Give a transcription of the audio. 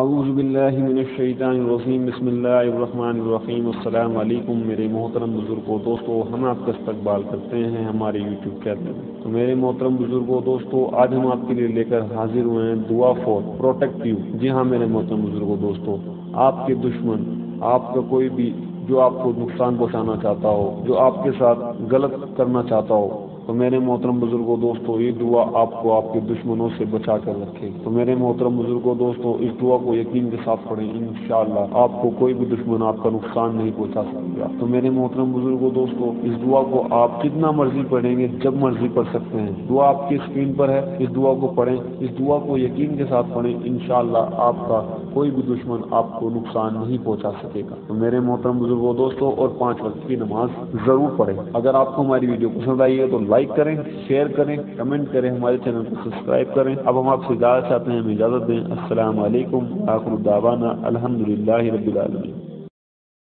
اعوذ باللہ من الشیطان الرجیم، بسم اللہ الرحمن الرحیم، السلام علیکم میرے محترم بزرگوں، دوستو، ہم آپ کا استقبال کرتے ہیں ہمارے یوٹیوب چینل میں۔ تو میرے محترم بزرگوں، دوستو، آج ہم آپ کے لیے لے کر حاضر ہوئے ہیں دعا فور پروٹیکٹیو۔ جی ہاں میرے محترم بزرگوں، دوستو، آپ کے دشمن، آپ کا کوئی بھی جو آپ کو نقصان پہنچانا چاہتا ہو، جو آپ کے ساتھ غلط کرنا چاہتا ہو تو میرے محترم بزرگوں دوستو، یہ دعا آپ کو آپ کے دشمنوں سے بچا کر رکھے۔ تو میرے محترم بزرگوں دوستو، اس دعا کو یقین کے ساتھ پڑھیں، انشاءاللہ آپ کو کوئی بھی دشمن آپ کا نقصان نہیں پہنچا سکے گا تو میرے محترم بزرگوں دوستو، اس دعا کو آپ جتنا مرضی پڑھیں گے، جب مرضی پڑھ سکتے ہیں۔ دعا آپ کی اسکرین پر ہے، اس دعا کو پڑھیں، اس دعا کو یقین کے ساتھ پڑھیں، انشاءاللہ آپ کا کوئی بھی دشمن آپ کو نقصان نہیں پہنچا سکے گا۔ تو میرے محترم بزرگوں دوستوں اور پانچ وقت کی نماز ضرور پڑھیں۔ اگر آپ کو ہماری ویڈیو پسند آئی ہے تو لائک کریں، شیئر کریں، کمنٹ کریں، ہمارے چینل کو سبسکرائب کریں۔ اب ہم آپ سے اجازت چاہتے ہیں، ہمیں اجازت دیں۔ السلام علیکم آخر الدعوانا الحمد للہ رب العالمین۔